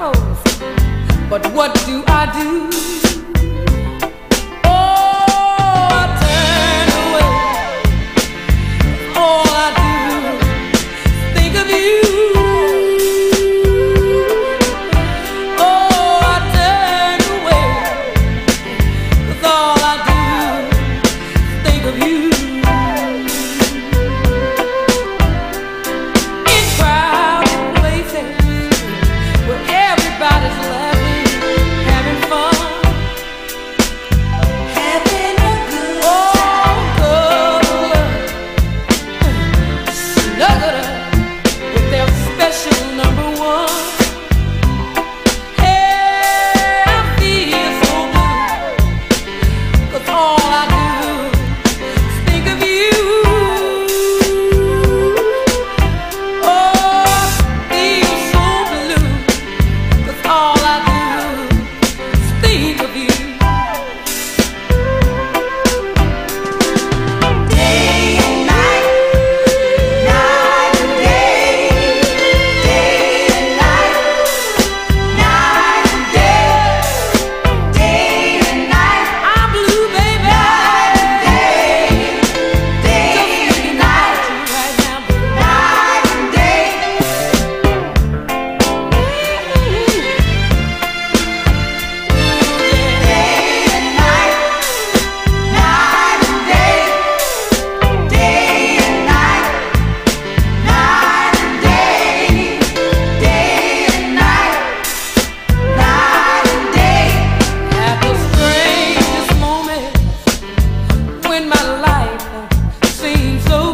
But what do I do? Seems so